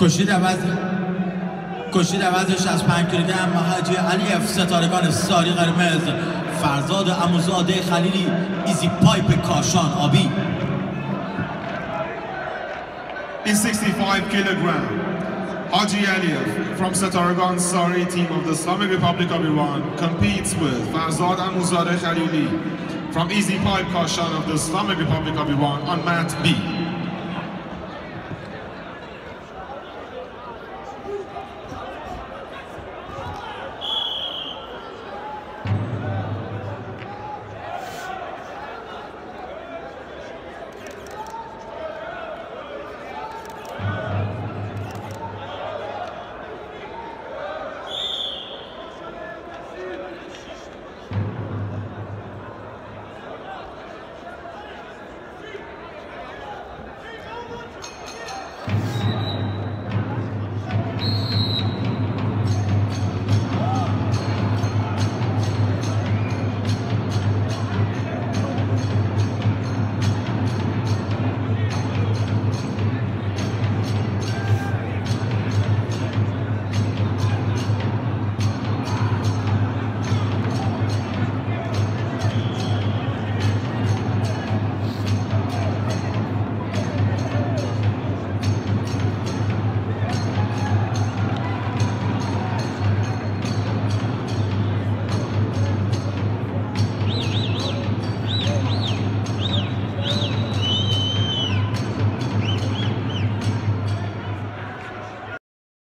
کشید عوض کشید عوضش از پنکریده هم حاجی علیف ستارگان ساری قرمز فرزاد اموزاده خلیلی ایزی پایپ کاشان آبی In 65 kilogram, Haji Aliyev from Sataragan Sari team of the Islamic Republic of Iran competes with Farzad Amuzadeh Khalili from Easy Pipe Kashan of the Islamic Republic of Iran on mat B.